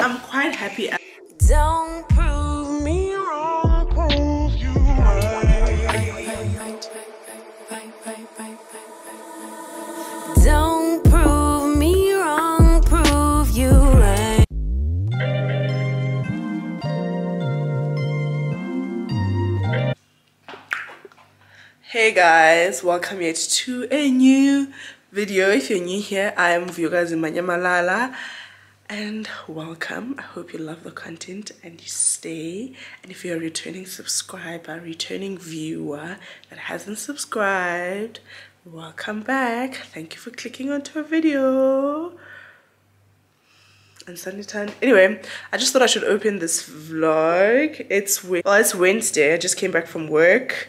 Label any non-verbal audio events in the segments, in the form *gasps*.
I'm quite happy. Don't prove me wrong, prove you right. Don't prove me wrong, prove you right. Hey guys, welcome yet to a new video. If you're new here, I am Vuyokazi Manyamalala and welcome. I hope you love the content and you stay. And if you're a returning subscriber, returning viewer that hasn't subscribed, welcome back. Thank you for clicking onto a video. And Sunday time. Anyway, I just thought I should open this vlog. It's well, it's Wednesday. I just came back from work.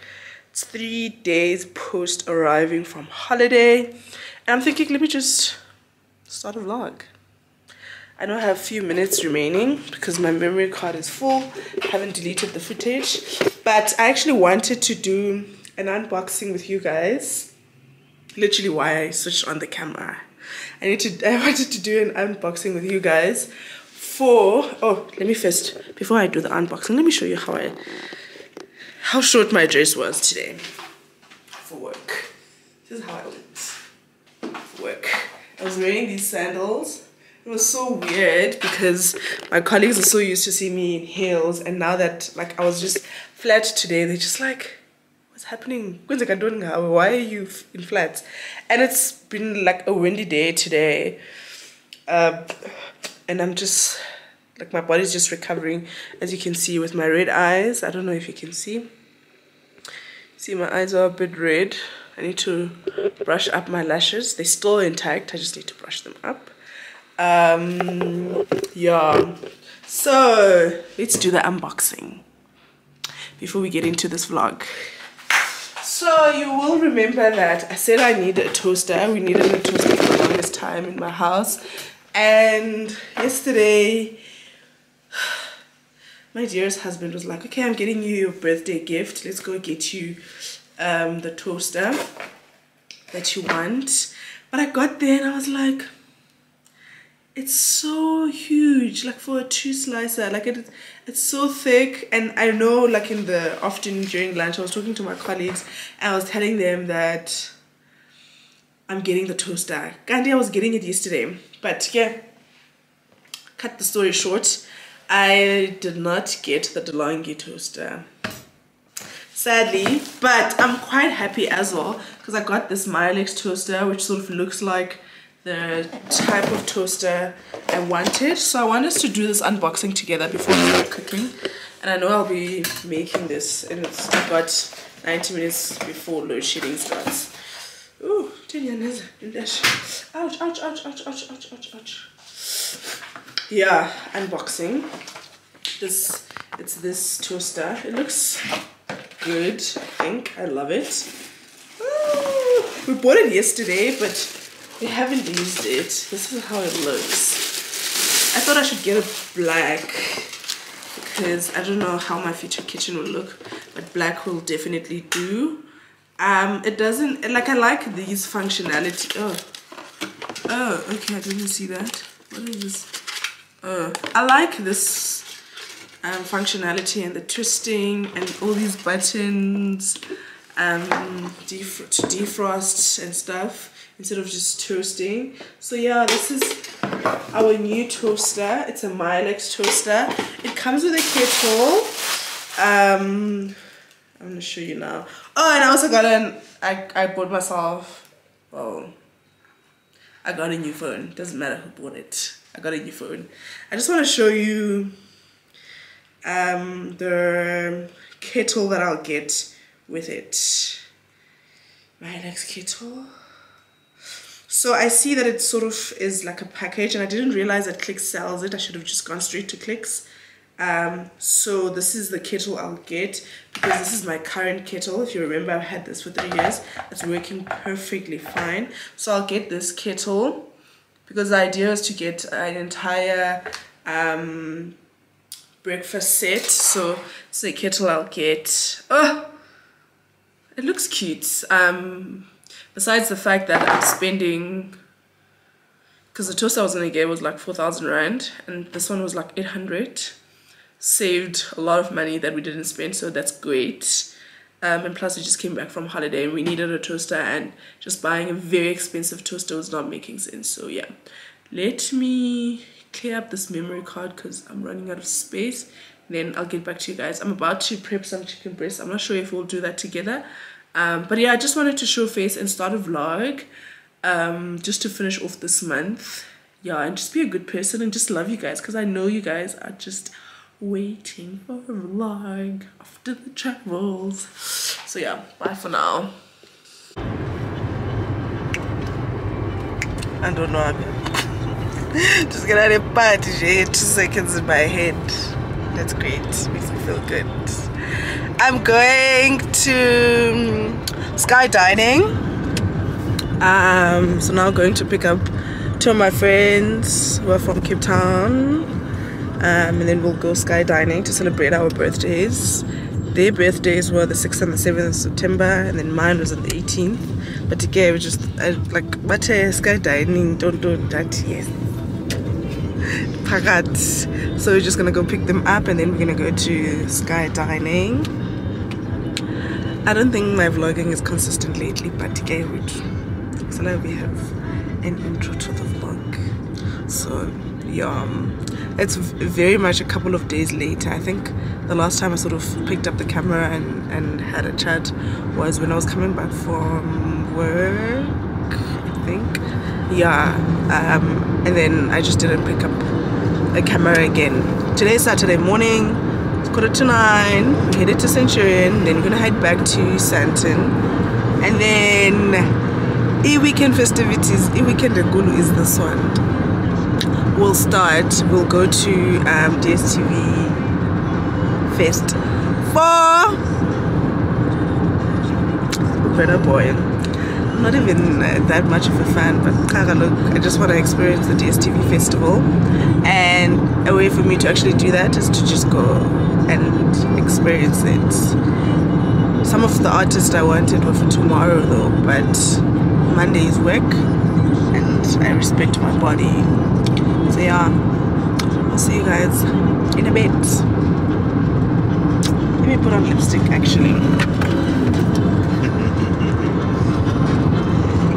It's three days post arriving from holiday. And I'm thinking, let me just start a vlog. I I have a few minutes remaining because my memory card is full. I haven't deleted the footage. But I actually wanted to do an unboxing with you guys. Literally why I switched on the camera. I need to *laughs* I wanted to do an unboxing with you guys for oh let me first before I do the unboxing, let me show you how I how short my dress was today for work. This is how I went for work. I was wearing these sandals. It was so weird because my colleagues are so used to seeing me in heels, and now that like I was just flat today, they're just like, "What's happening? Why are you in flats?" And it's been like a windy day today, uh, and I'm just like my body's just recovering, as you can see with my red eyes. I don't know if you can see. See, my eyes are a bit red. I need to brush up my lashes. They're still intact. I just need to brush them up. Um, yeah. So, let's do the unboxing before we get into this vlog. So, you will remember that I said I needed a toaster. We needed a toaster for the longest time in my house. And yesterday, *sighs* my dearest husband was like, okay, I'm getting you your birthday gift. Let's go get you um, the toaster that you want. But I got there and I was like, it's so huge, like for a two slicer. Like it, it's so thick. And I know, like in the afternoon during lunch, I was talking to my colleagues and I was telling them that I'm getting the toaster. Gandhi, I was getting it yesterday. But yeah, cut the story short. I did not get the DeLonghi toaster sadly but I'm quite happy as well because I got this Milex toaster which sort of looks like the type of toaster I wanted. So I want us to do this unboxing together before we start cooking. And I know I'll be making this and it's got 90 minutes before load shedding starts. Ooh, ouch, ouch, ouch, ouch, ouch, ouch, ouch, ouch. Yeah, unboxing. This it's this toaster. It looks good i think. I love it. Ooh, we bought it yesterday but we haven't used it. This is how it looks. I thought i should get a black because i don't know how my future kitchen will look but black will definitely do. Um it doesn't like i like these functionality oh. Oh okay i didn't see that. What is this? Oh i like this um, functionality and the twisting and all these buttons um, to defrost and stuff instead of just toasting. So yeah, this is our new toaster. It's a Milex toaster. It comes with a kettle. Um, I'm gonna show you now. Oh, and I also got an, I, I bought myself, well, I got a new phone. Doesn't matter who bought it. I got a new phone. I just want to show you um, the kettle that I'll get with it. My next kettle. So I see that it sort of is like a package and I didn't realize that Clicks sells it. I should have just gone straight to Clicks. Um, so this is the kettle I'll get because this is my current kettle. If you remember, I've had this for three years. It's working perfectly fine. So I'll get this kettle because the idea is to get an entire um, breakfast set. So it's a kettle I'll get. Oh, it looks cute. Um, besides the fact that I'm spending because the toaster I was gonna get was like 4,000 rand and this one was like 800 saved a lot of money that we didn't spend so that's great. Um, and plus we just came back from holiday and we needed a toaster and just buying a very expensive toaster was not making sense. So yeah. Let me clear up this memory card because I'm running out of space. Then I'll get back to you guys. I'm about to prep some chicken breast I'm not sure if we'll do that together um, but yeah I just wanted to show face and start a vlog um, just to finish off this month. Yeah and just be a good person and just love you guys because I know you guys are just waiting for a vlog after the travels. So yeah bye for now. I don't know I'm just of party two seconds in my head. That's great. Makes me feel good I'm going to sky dining um, so now going to pick up two of my friends who are from Cape Town. Um, and then we'll go sky dining to celebrate our birthdays. Their birthdays were the 6th and the 7th of September and then mine was on the 18th but again was just uh, like but uh, sky dining don't do that pagat. So we're just gonna go pick them up and then we're gonna go to sky dining I don't think my vlogging is consistent lately but again so now we have an intro to the vlog. So yeah um, it's very much a couple of days later. I think the last time i sort of picked up the camera and and had a chat was when i was coming back from work i think. Yeah um, and then i just didn't pick up a camera again. Today saturday morning quarter to nine we're headed to centurion then we're gonna head back to Sandton. And then e-weekend festivities e-weekend Gulu is this one. We'll start we'll go to um, DSTV Fest for Burna Boy. I'm not even that much of a fan but look I just want to experience the DSTV festival. And a way for me to actually do that is to just go and experience it some of the artists I wanted were for tomorrow though but Monday is work and I respect my body. So yeah, I'll see you guys in a bit. Let me put on lipstick actually. *laughs*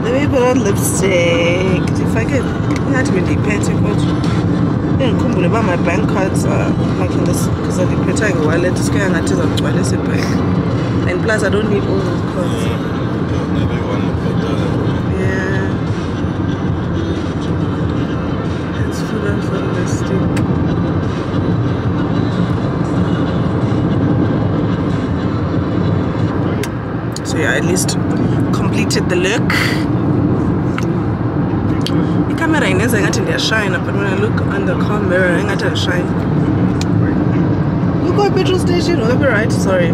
Let me put on lipstick. If I get not really petty, but Eh, ngikhumbule uba my bank cards are like in this because andiphetha ngewallet isike ngathi izawugcwalisa ibhank and I took the wallet back. And plus i don't need all those cards so yeah at least completed the look i-camera ingenza engathi ndiyashayina but when i look on the car mirror engathi andishayini kukho petrol station? Whatever right? Sorry.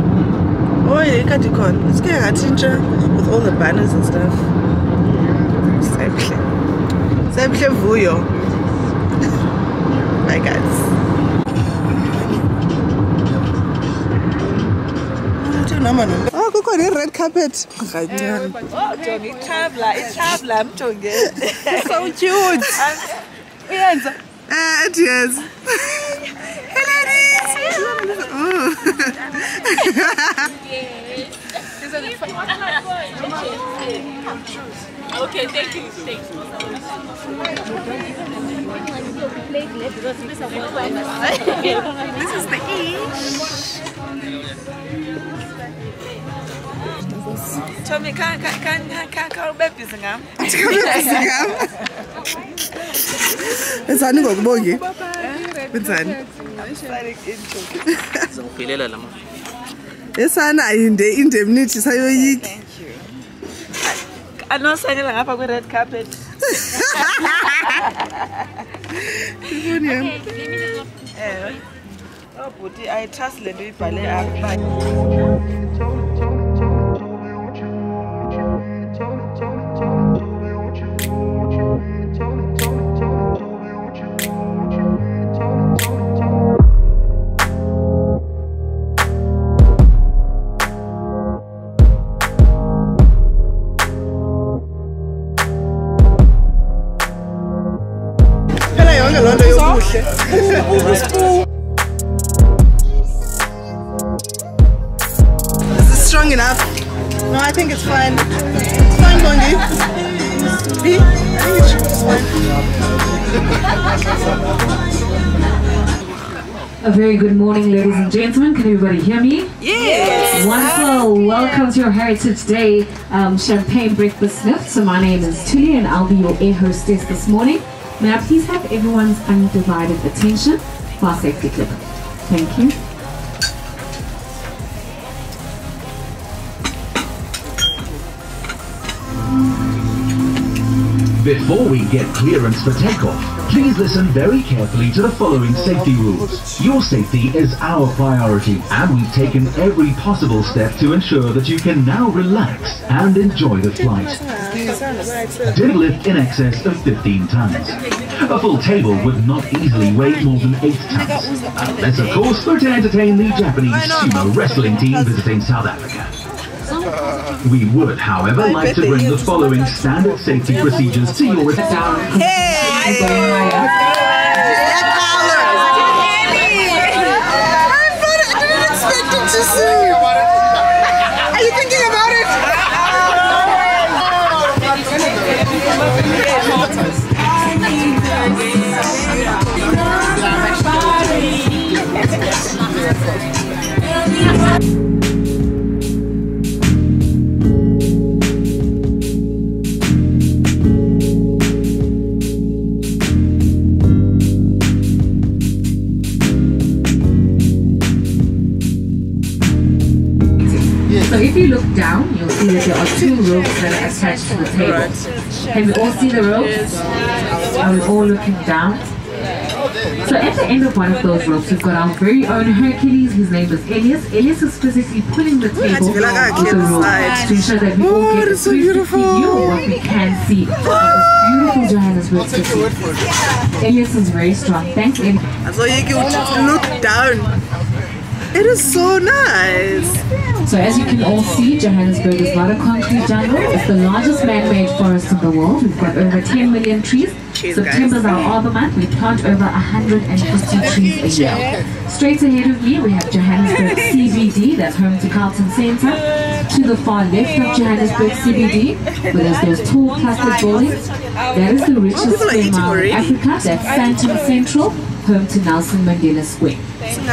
Oh ikade ikhona isike ngatshintsha with all the banners and stuff. Seble. Seble vuyo. Bye guys. Noma ah kukhona i-red carpet. Kancane jonga itraveler itraveler mjongeni. *laughs* So cute. Uyenza. Uh, it is. Hey ladies oh. okay thank you thank you. This is the E. Tommy, khawube bhizi ngam ndikhabebhizi ngam benzani ngokubongi. Benzani? Zawuphilela la esana ayinde indemnithi sayoyiki anosayinela ngapha kwi-red carpet. Ifoni yam ewe obhuti i trust le nto ibhale apha. Very good morning, ladies and gentlemen. Can everybody hear me? Yes. Wonderful. Welcome to your Heritage Day um, Champagne Breakfast Sniff. So my name is Tully and I'll be your air hostess this morning. May I please have everyone's undivided attention for our safety clip? Thank you. Before we get clearance for takeoff, please listen very carefully to the following safety rules. Your safety is our priority, and we've taken every possible step to ensure that you can now relax and enjoy the flight. Did lift in excess of 15 tons. A full table would not easily weigh more than 8 tons. Unless, of course, we're to entertain the Japanese sumo wrestling team visiting South Africa. We would, however, like to bring the following standard safety procedures to your attention. Down. Hey! That are attached to the table. Can we all see the ropes? Are we all looking down? So at the end of one of those ropes, we've got our very own Hercules. His name is Elias. Elias is physically pulling the table feel like I the can't rope to ensure that we all Oh, get it's so 360 view of what we can see *gasps* beautiful Johannesburg city. Elias is very strong. Thanks, Elias. So you can just look down. It is so nice. So as you can all see, Johannesburg is not a concrete jungle. It's the largest man-made forest in the world. We've got over 10 million trees. Cheers, September is guys. our Arbor month. We plant over 150 trees a year. Straight ahead of me, we have Johannesburg CBD, that's home to Carlton Centre. To the far left of Johannesburg CBD, where there's those tall clustered buildings, that is the richest square mile in. Uh, Africa. That's Sandton Central, home to Nelson Mandela Square.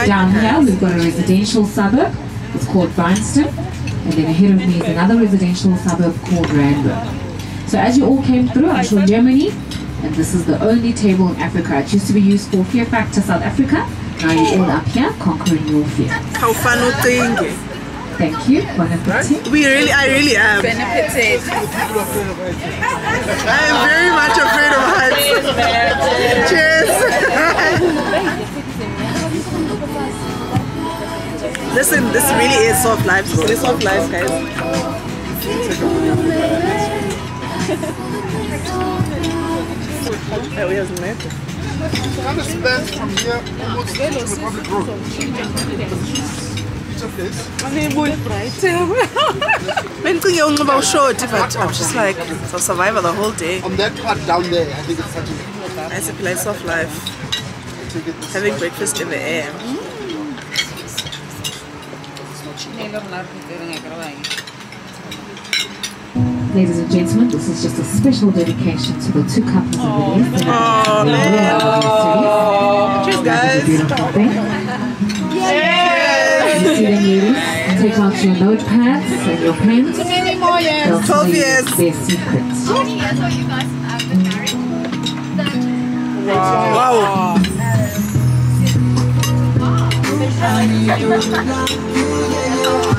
Down here, we've got a residential suburb. It's called Bryanston. And then ahead of me is another residential suburb called Randburg. So as you all came through, I'm sure Germany, and this is the only table in Africa. It used to be used for Fear Factor South Africa. Now you're all up here conquering your fear. How fun ucinge. Thank you. Bon. We really, I really am. Benefited. I am very much afraid of heights. *laughs* Cheers. Listen, this really is soft life. It is soft life, guys. *laughs* Oh, he has met. kind of spans from here almost to Republic Road. Each of this. Bencinge unxiba ushoti but I'm just like so survivor the whole day. On that part down there, I think it's such a Nice place of life. take it this Having breakfast in the air. Ladies and gentlemen, this is just a special dedication to the two couples over there. Oh, man. Cheers, It's a guys. beautiful thing. You see them ladies? Take out your notepads and your pens. They'll tell 12 you years. Their secrets. Wow.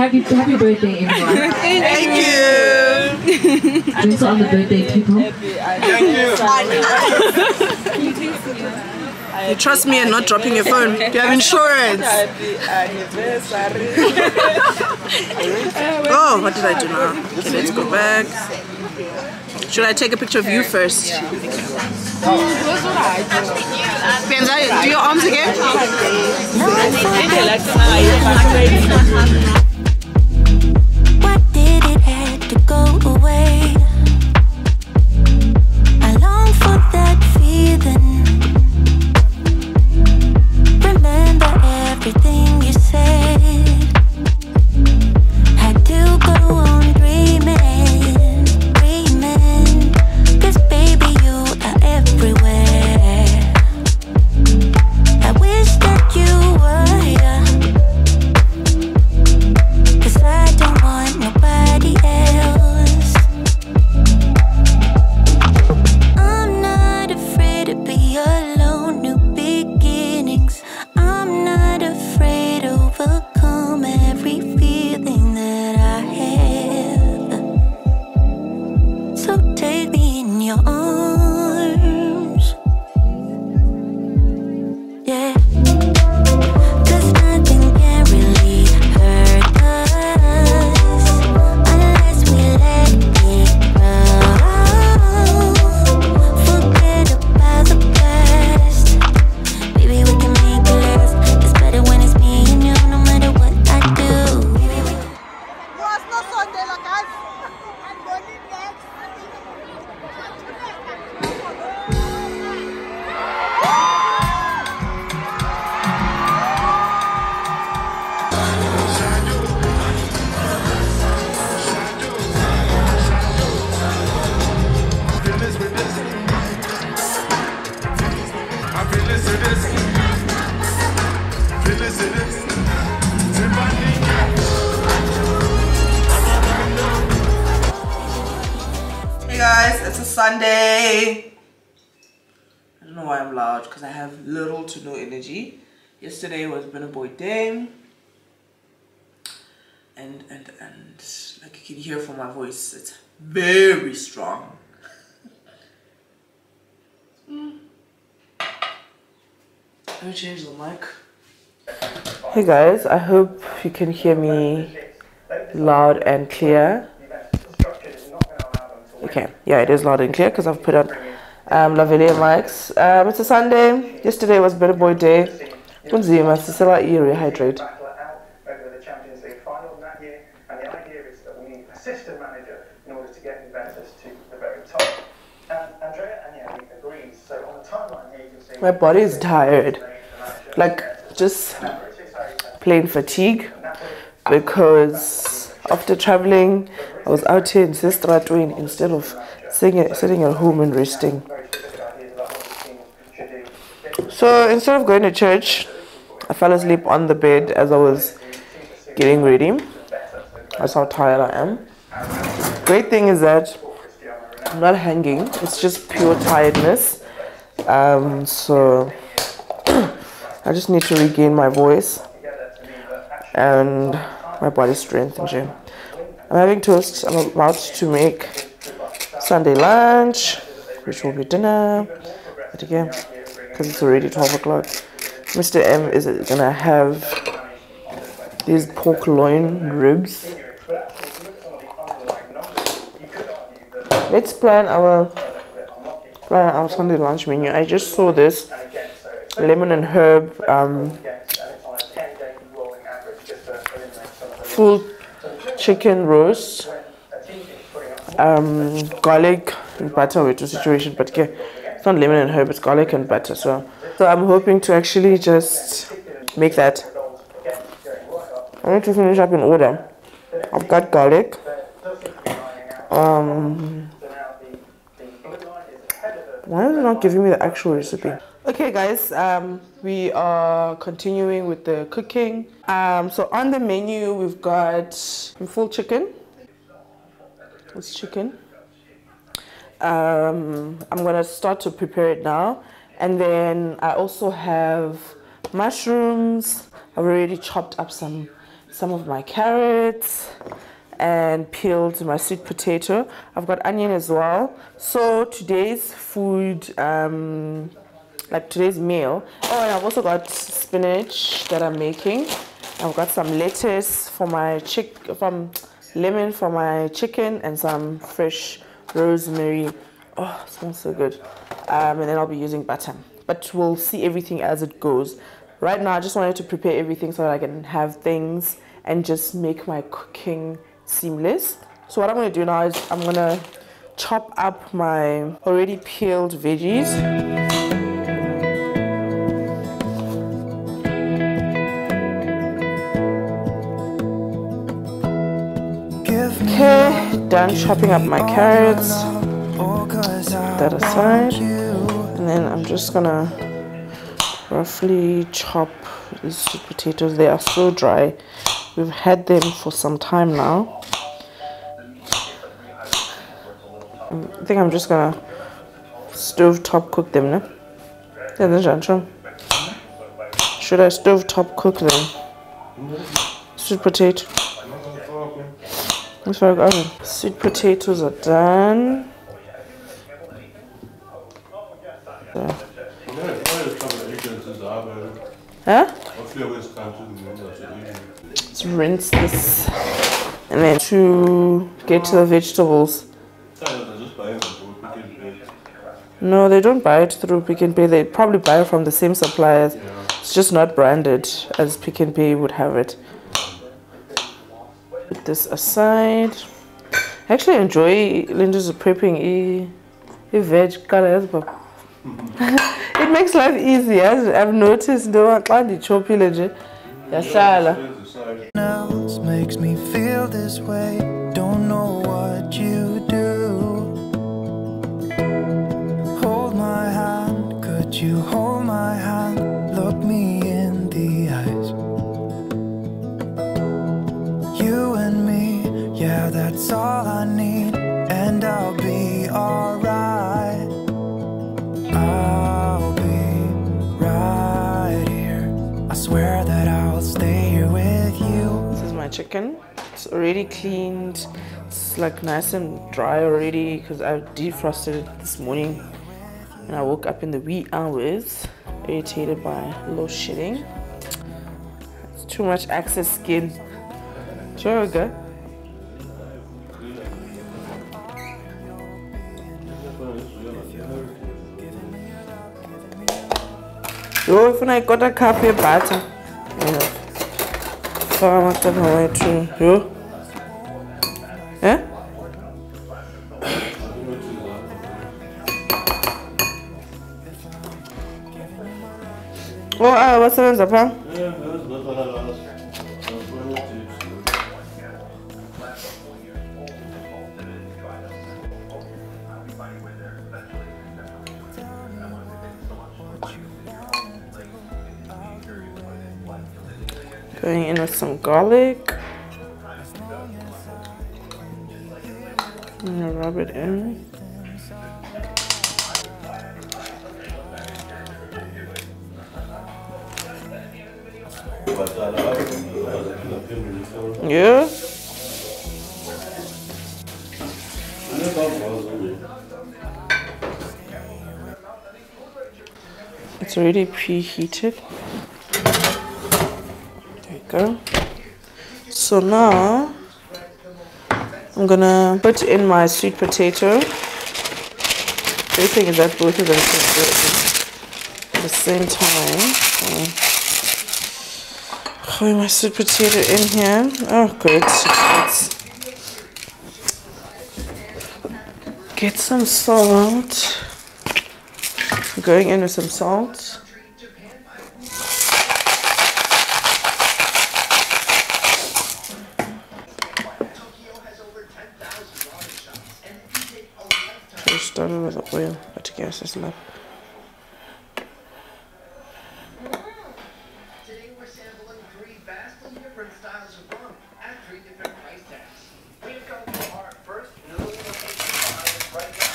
Happy, happy birthday, everyone. *laughs* Thank you. Drinks on the birthday, people. Thank you. You trust me and not dropping your phone. You have insurance? *laughs* Oh, what did I do now? Okay, let's go back. Should I take a picture of you first? Benza, do your arms again? Yesterday was Burna Boy day. And and and like you can hear from my voice, it's very strong. Mm. Let me change the mic. Hey guys, I hope you can hear me loud and clear. Okay, yeah, it is loud and clear because I've put on um, lavalier mics. Um, it's a Sunday. Yesterday was Burna Boy Day. Kunzima, Sisela E rehydrate. battle it out over the Champions League final that year, and the idea is that we need a system manager in order to get Juventus to the very top. And Andrea Agnelli agrees. So on the timeline here, you can see My body is tired. Like, just plain fatigue because after traveling, I was out here in Sistratwin instead of sitting at home and resting. So instead of going to church, I fell asleep on the bed as I was getting ready. That's how tired I am. Great thing is that I'm not hanging, it's just pure tiredness. Um, so *clears throat* I just need to regain my voice and my body strength and gym. I'm having toast. I'm about to make Sunday lunch, which will be dinner. But again, because it's already 12 o'clock, Mr. M is gonna have these pork loin ribs. Let's plan our plan our Sunday lunch menu. I just saw this lemon and herb um, full chicken roast, um, garlic and butter with the situation, but okay, not lemon and herb, it's garlic and butter. So, so I'm hoping to actually just make that. I need to finish up in order. I've got garlic. Um, why is it not giving me the actual recipe? Okay, guys, um, we are continuing with the cooking. Um, so on the menu, we've got full chicken. It's chicken. Um, I'm gonna start to prepare it now, and then I also have mushrooms. I've already chopped up some some of my carrots and peeled my sweet potato. I've got onion as well. So today's food um, like today's meal. Oh, and I've also got spinach that I'm making. I've got some lettuce for my chick, from lemon for my chicken, and some fresh rosemary. Oh, smells so good. Um, and then I'll be using butter. But we'll see everything as it goes. Right now, I just wanted to prepare everything so that I can have things and just make my cooking seamless. So what I'm gonna do now is I'm gonna chop up my already peeled veggies. Done chopping up my carrots. Put that aside. And then I'm just gonna roughly chop these sweet potatoes. They are so dry. We've had them for some time now. I think I'm just gonna stove top cook them, no? Should I stove top cook them? Sweet potato. Sweet potatoes are done. So. Huh? Let's rinse this. And then to get to the vegetables. No, they don't buy it through Pick n Pay. They probably buy it from the same suppliers. It's just not branded as Pick n Pay would have it. This aside. I actually enjoy Linda's prepping a veg colors, *laughs* but it makes life easy. As I've noticed, though, xa ndichophile nje yahlala. else makes me feel this way. Don't know what you do. Hold my hand, could you already cleaned. It's like nice and dry already because I defrosted it this morning. And I woke up in the wee hours, irritated by load shedding. It's too much excess skin. Sure. Yo, ifuna ikota cup of yebutter. Yeah. Faka amaqanda wethu. Yo. Oh, ah, basebenza pha? Going in with some garlic. Gonna rub it in. Already preheated. There you go. So now I'm gonna put in my sweet potato. The thing is that both of them at the same time. So throw my sweet potato in here. Oh, good. Let's get some salt. Going in with some salt. So started with the oil, the gas. Today we're sampling three vastly different styles of three different price tags. We've our first new location behind us right now,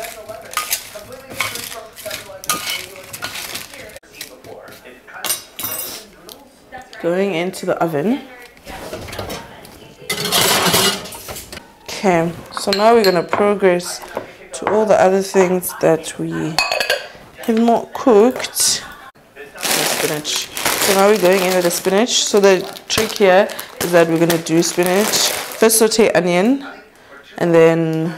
7-Eleven. Completely different from 7-Eleven's regular convenience seen before. It's kind of frozen noodles. Going into the oven. Okay, so now we're gonna progress all the other things that we have not cooked the spinach. So now we're going in with the spinach. So the trick here is that we're gonna do spinach. First saute onion and then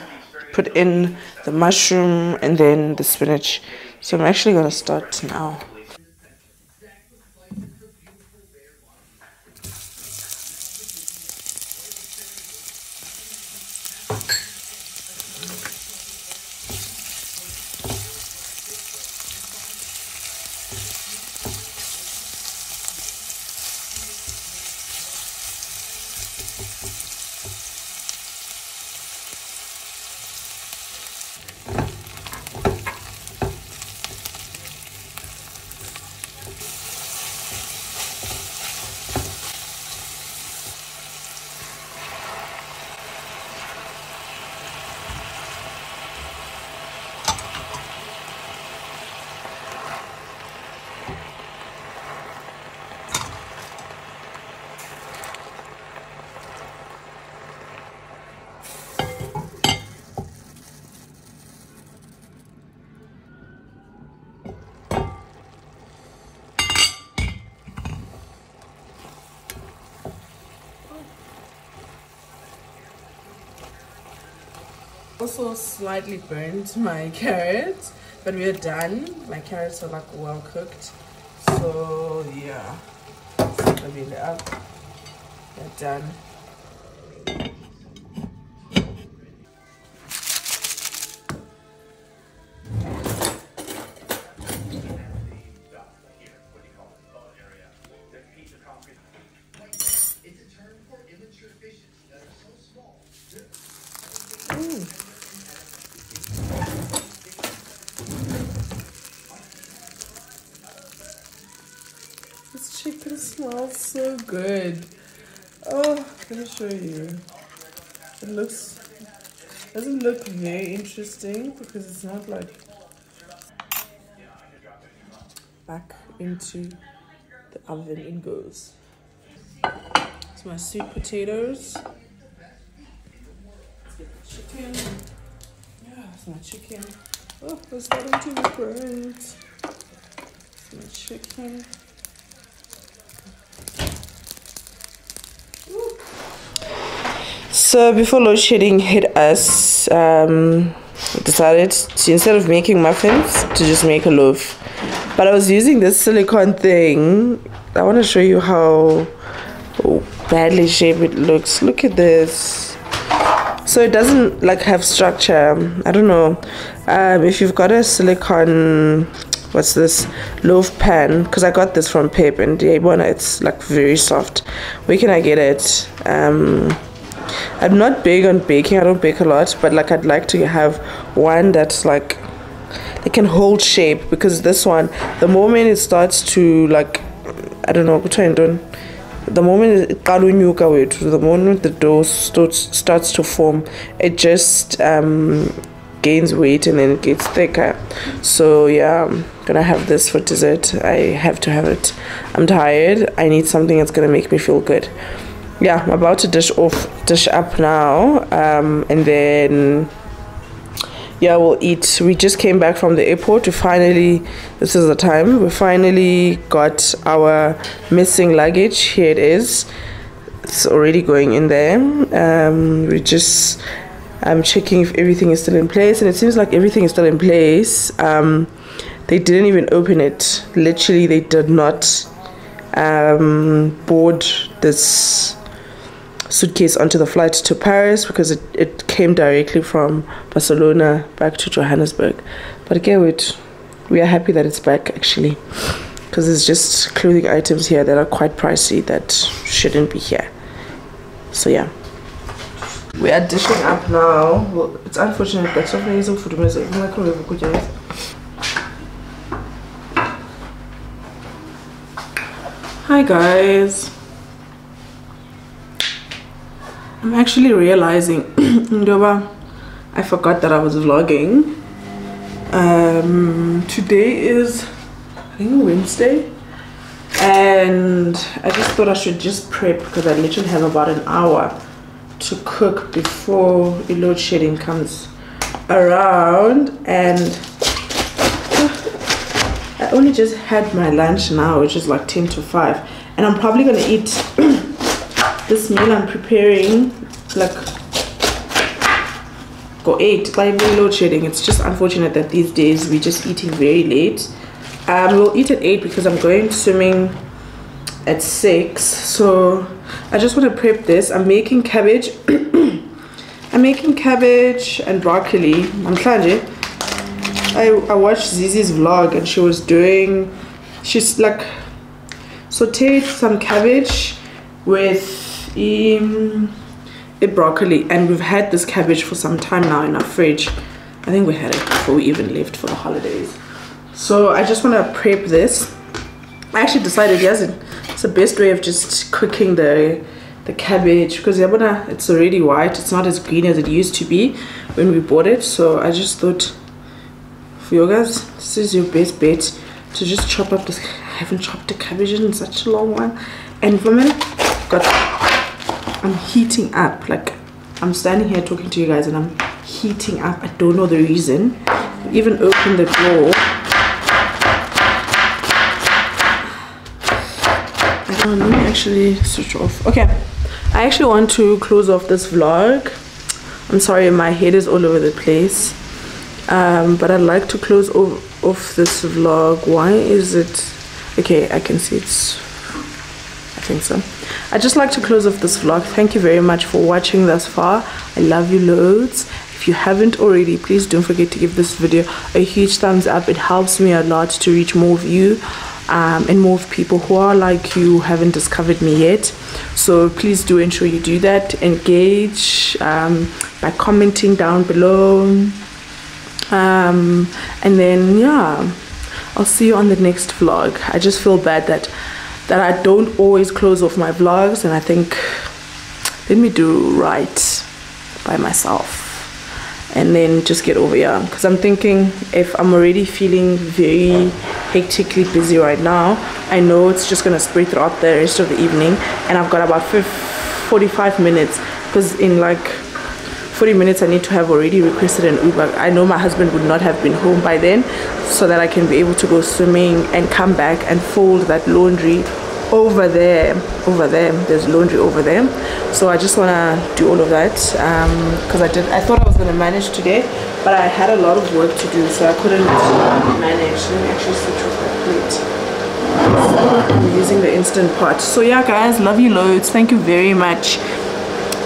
put in the mushroom and then the spinach. So I'm actually gonna start now. Also slightly burnt my *laughs* carrots but we're done. My carrots are like well cooked. So yeah. Leave it up. We're done It looks doesn't look very interesting because it's not like back into the oven it goes. It's my sweet potatoes. The chicken. Yeah, it's my chicken. Oh, it's starting to be burnt. It's my chicken. So before load shedding hit us, um, decided to instead of making muffins to just make a loaf. But I was using this silicone thing. I want to show you how badly shaped it looks. Look at this. So it doesn't like have structure. I don't know um, if you've got a silicone. What's this loaf pan? Because I got this from Pep and yeah, it's like very soft. Where can I get it? Um, I'm not big on baking. I don't bake a lot, but like I'd like to have one that's like it can hold shape because this one, the moment it starts to like, I don't know, what I'm doing. The moment it the moment the dough starts starts to form, it just um, gains weight and then it gets thicker. So yeah, I'm gonna have this for dessert. I have to have it. I'm tired. I need something that's gonna make me feel good yeah i'm about to dish off dish up now um, and then yeah we'll eat. We just came back from the airport. To finally this is the time. We finally got our missing luggage. Here it is. It's already going in there. Um, we just i'm checking if everything is still in place and it seems like everything is still in place. Um, they didn't even open it. Literally they did not um, board this suitcase onto the flight to Paris because it, it came directly from Barcelona back to Johannesburg. But again, wait, we are happy that it's back actually because it's just clothing items here that are quite pricey that shouldn't be here. So yeah. We are dishing up now. Well, it's unfortunate that something isn't food music. Hi guys. I'm actually realizing *clears throat* I forgot that I was vlogging. Um, today is I think Wednesday and I just thought I should just prep because I literally have about an hour to cook before the load shedding comes around and *sighs* I only just had my lunch now, which is like 10 to 5. And I'm probably gonna eat *clears throat* this meal I'm preparing like go 8 by load shedding. It's just unfortunate that these days we're just eating very late. Um, we'll eat at 8 because I'm going swimming at 6. So I just want to prep this. I'm making cabbage. *coughs* I'm making cabbage and broccoli. I'm trying I, I watched Zizi's vlog and she was doing, she's like sauteed some cabbage with um, a broccoli and we've had this cabbage for some time now in our fridge. I think we had it before we even left for the holidays. So I just want to prep this. I actually decided yes, it's the best way of just cooking the the cabbage because yabona it's already white it's not as green as it used to be when we bought it so i just thought for you guys this is your best bet to just chop up this i haven't chopped the cabbage in such a long while and women got i'm heating up like i'm standing here talking to you guys and i'm heating up. I don't know the reason. Even open the door. I don't know, let me actually switch off. Okay I actually want to close off this vlog. I'm sorry my head is all over the place. Um, but I'd like to close off, off this vlog. Why is it okay I can see it's I think so I'd just like to close off this vlog. Thank you very much for watching thus far. I love you loads. If you haven't already please don't forget to give this video a huge thumbs up. It helps me a lot to reach more of you um, and more people who are like you haven't discovered me yet. So please do ensure you do that. Engage um, by commenting down below. Um, and then yeah I'll see you on the next vlog. I just feel bad that that I don't always close off my vlogs and I think let me do right by myself and then just get over here. Because I'm thinking if I'm already feeling very hectically busy right now I know it's just gonna spread throughout the rest of the evening and I've got about 45 minutes. Because in like 40 minutes I need to have already requested an Uber. I know my husband would not have been home by then so that I can be able to go swimming and come back and fold that laundry over there over there there's laundry over there so i just want to do all of that um, because i did i thought i was going to manage today but i had a lot of work to do so i couldn't manage. Let me actually switch off that plate. I'm using the instant pot. So yeah guys love you loads. Thank you very much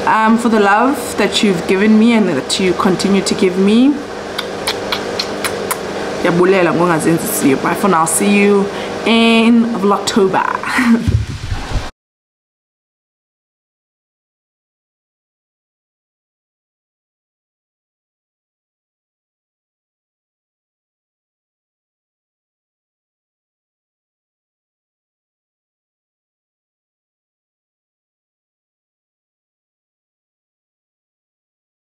um, for the love that you've given me and that you continue to give me. Bye for now. See you in October *laughs*